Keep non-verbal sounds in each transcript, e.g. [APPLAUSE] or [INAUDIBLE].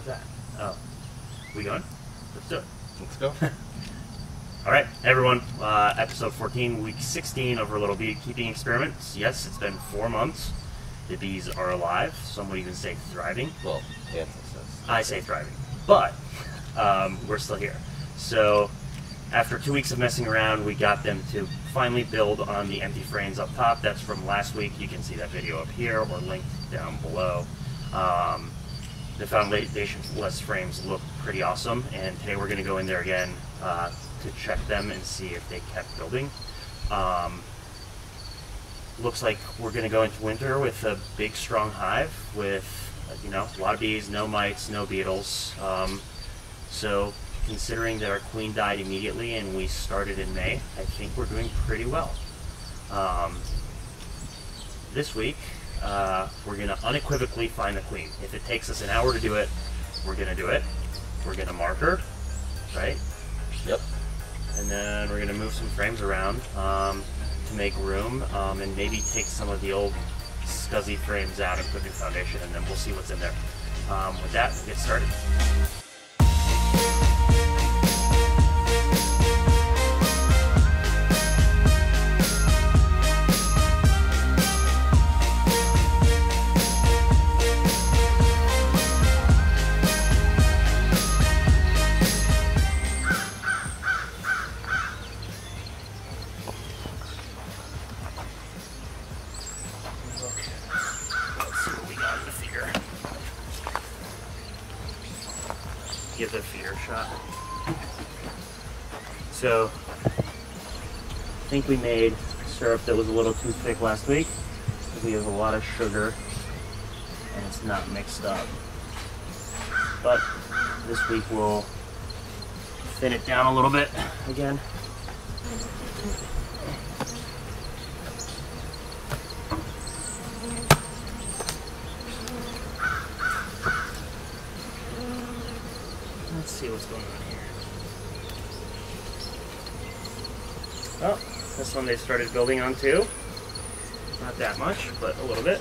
What's that? Oh. We going? Let's do it. Let's go. [LAUGHS] All right, everyone. Uh, episode 14, week 16 of our little beekeeping experiments. Yes, it's been four months. The bees are alive. Some would even say thriving. well, Anthony says. I say thriving, but um, we're still here. So, after two weeks of messing around, we got them to finally build on the empty frames up top. That's from last week. You can see that video up here or linked down below. Um, the foundation-less frames look pretty awesome, and today we're going to go in there again uh, to check them and see if they kept building. Um, looks like we're going to go into winter with a big, strong hive with, you know, a lot of bees, no mites, no beetles. Um, so, considering that our queen died immediately and we started in May, I think we're doing pretty well. Um, this week, uh, we're going to unequivocally find the queen. If it takes us an hour to do it, we're going to do it. We're going to mark her, right? Yep. and then we're gonna move some frames around um, to make room, um, and maybe take some of the old scuzzy frames out and put new foundation, and then we'll see what's in there. Um, with that, we'll get started. Give the feeder shot. So, I think we made syrup that was a little too thick last week we have a lot of sugar and it's not mixed up. But this week we'll thin it down a little bit again. Let's see what's going on here. Well, this one they started building on too. Not that much, but a little bit.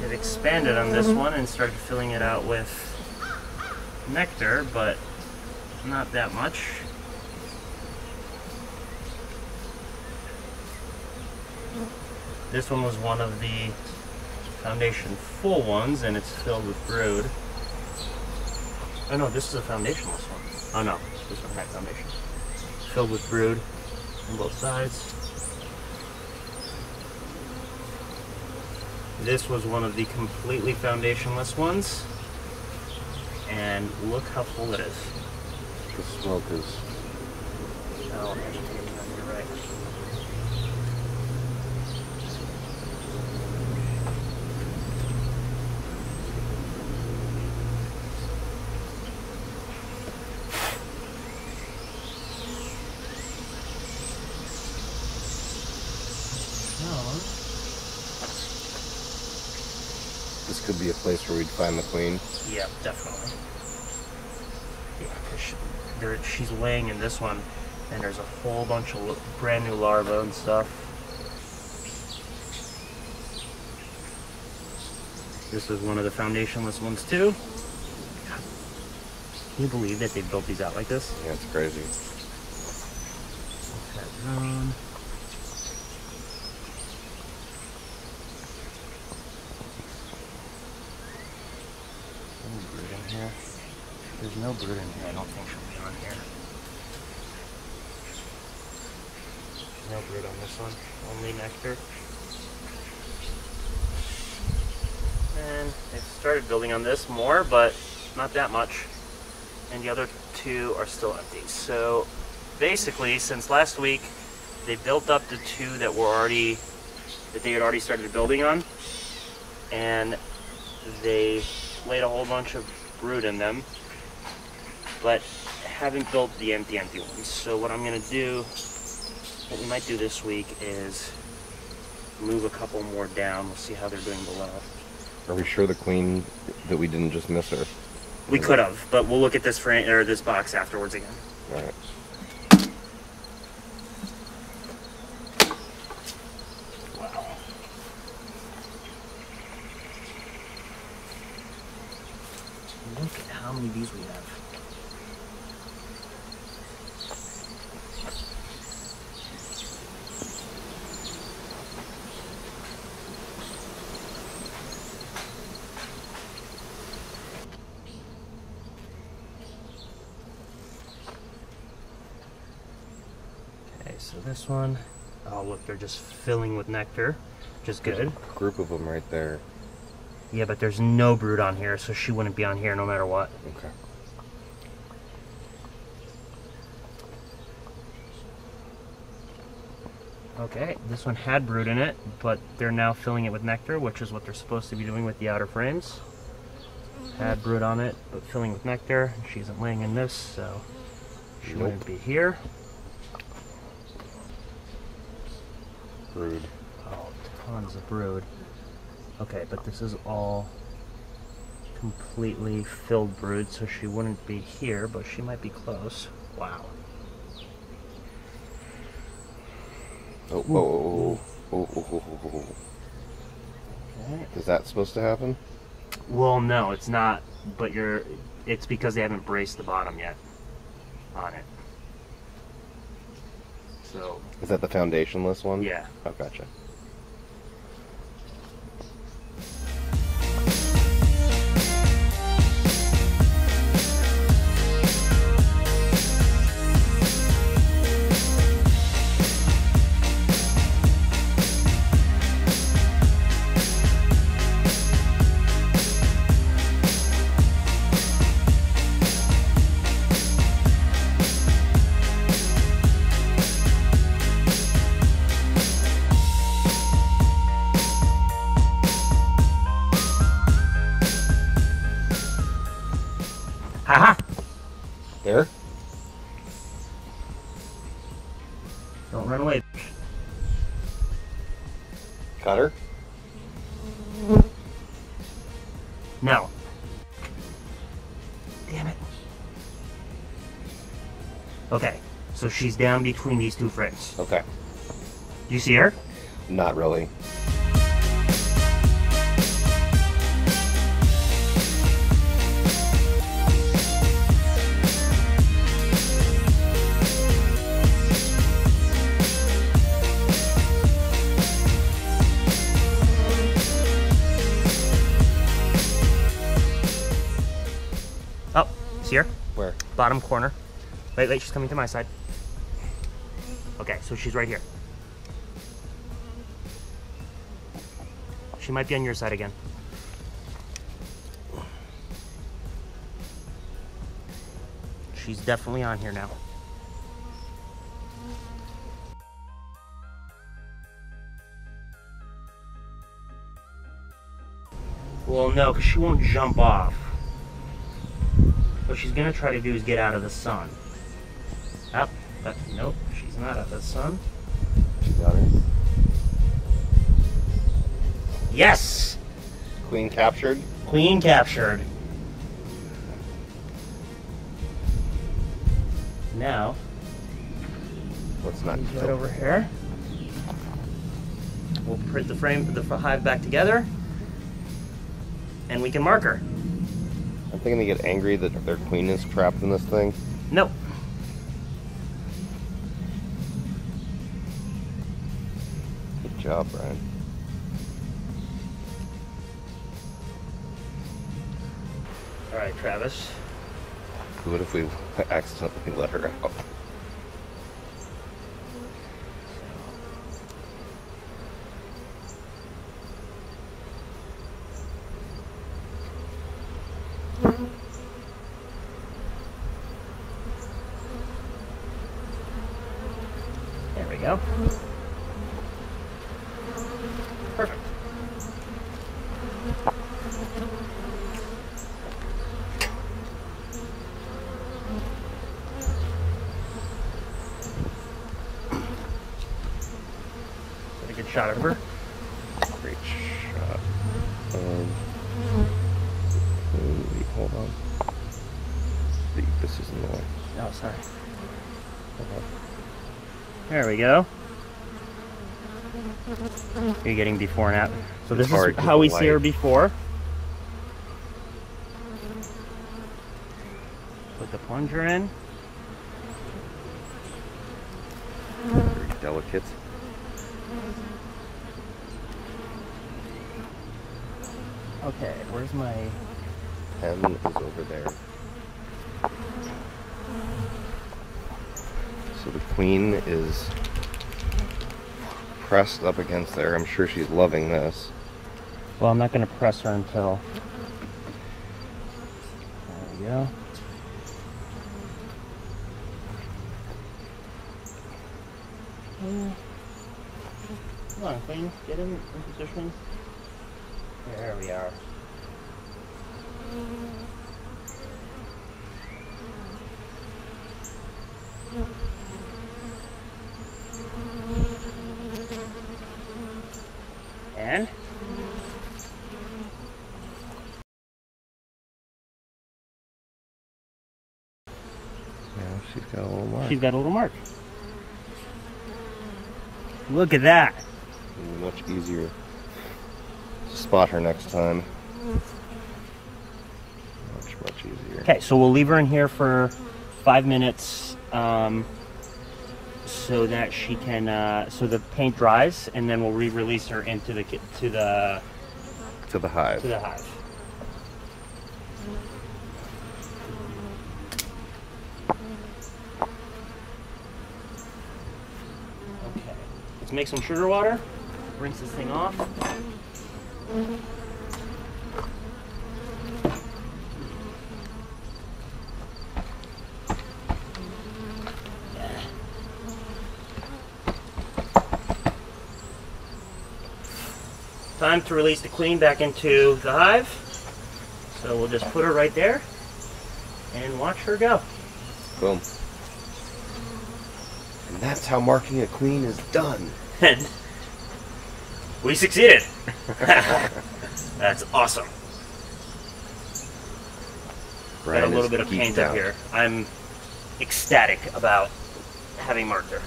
They've expanded on this one and started filling it out with nectar, but not that much. This one was one of the foundation full ones, and it's filled with brood. Oh no, this is a foundationless one. Oh no, this one had foundation. Filled with brood on both sides. This was one of the completely foundationless ones. And look how full it is. The smoke is. Oh, agitating on your right. So, This could be a place where we'd find the queen. Yeah, definitely. Yeah, because she, there, she's laying in this one, and there's a whole bunch of brand new larvae and stuff. This is one of the foundationless ones too. God, Can you believe that they built these out like this? Yeah, it's crazy. Any brood in here? There's no brood in here. I don't think be on here. No brood on this one. Only nectar. And they've started building on this more, but not that much. And the other two are still empty. So basically, since last week, they built up the two that were already that they had already started building on, and they laid a whole bunch of brood in them, but haven't built the empty empty ones. So what I'm gonna do, what we might do this week is move a couple more down. We'll see how they're doing below. Are we sure the queen that we didn't just miss her? We could have, but we'll look at this frame or this box afterwards again. All right. Wow. Look at how many bees we have. Okay, so this one, oh look, they're just filling with nectar, which is good. a group of them right there. Yeah, but there's no brood on here, so she wouldn't be on here no matter what. Okay. Okay, this one had brood in it, but they're now filling it with nectar, which is what they're supposed to be doing with the outer frames. Mm-hmm. Had brood on it, but filling with nectar. And she isn't laying in this, so she Nope. wouldn't be here. Brood. Oh, tons of brood. Okay, but this is all completely filled brood, so she wouldn't be here, but she might be close. Wow. Oh oh, oh, oh, oh, oh, oh, oh, oh, oh. Okay. Is that supposed to happen? Well, no, it's not. But you're. It's because they haven't braced the bottom yet on it. So Is that the foundationless one? yeah. Oh, gotcha. Don't run away. Cutter? her? No. Damn it. Okay, so she's down between these two frames. Okay. Do you see her? Not really. Bottom corner. Wait, wait, she's coming to my side. Okay, so she's right here. She might be on your side again. She's definitely on here now. Well, no, because she won't jump off. What she's gonna try to do is get out of the sun. Up, but nope, she's not out of the sun. Yes! Queen captured. Queen captured. Now, Let's not. right over here. We'll put the frame, the hive back together, and we can mark her. Thinking they get angry that their queen is trapped in this thing. Nope. Good job, Brian. All right, Travis. What if we [LAUGHS] accidentally let her out? We go. Perfect. Get a good shot of her. Great shot. Um, wait, hold on. This is in the. Oh, sorry. There we go. You're getting before and after. So this is how we see her before. Put the plunger in. Very delicate. Okay, where's my Pen is over there. So the queen is pressed up against there. I'm sure she's loving this. Well, I'm not going to press her until. There we go. Come on, Queen, get in, in position. There we are. And she's got a little mark. she's got a little mark. Look at that. Much easier to spot her next time. Much, much easier. Okay, so we'll leave her in here for five minutes um, so that she can, uh, so the paint dries, and then we'll re-release her into the to the To the hive. to the hive. Okay, let's make some sugar water. Rinse this thing off. Time to release the queen back into the hive. So we'll just put her right there and watch her go. Boom. And that's how marking a queen is done. And we succeeded. [LAUGHS] That's awesome. Got a little bit of paint up out. here. I'm ecstatic about having marked her.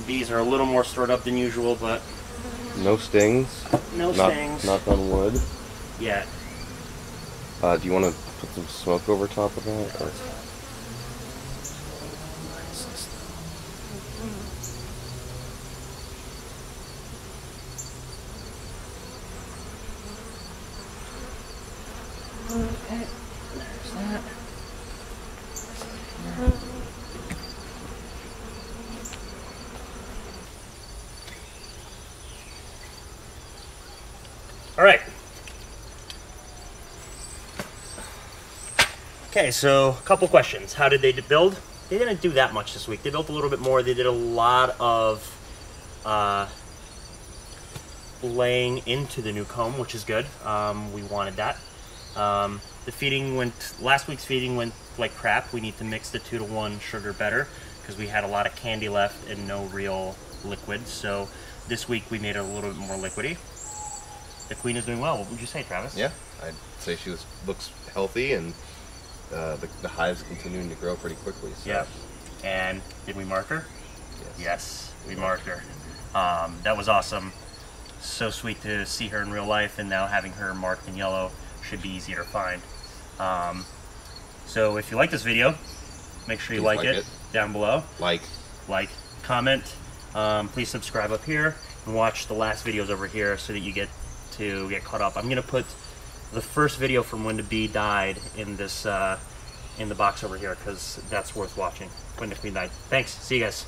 The bees are a little more stored up than usual, but No stings. no Knock, stings knock on wood. yet. Uh, do you want to put some smoke over top of that? Okay, so a couple questions. How did they build? They didn't do that much this week. They built a little bit more. They did a lot of uh, laying into the new comb, which is good. Um, we wanted that. Um, the feeding went last week's feeding went like crap. We need to mix the two to one sugar better because we had a lot of candy left and no real liquid. So this week we made it a little bit more liquidy. The queen is doing well. What would you say, Travis? Yeah, I'd say she was, looks healthy and uh, the, the hive's continuing to grow pretty quickly. So. Yeah. And did we mark her? Yes. Yes, we marked her. Um, that was awesome. So sweet to see her in real life, and now having her marked in yellow should be easier to find. Um, so if you like this video, make sure you like, like it, it. down below. Like, Like, comment. Um, please subscribe up here and watch the last videos over here so that you get to get caught up. I'm gonna put the first video from when the bee died in this uh, in the box over here because that's worth watching. When the queen died. Thanks. See you guys.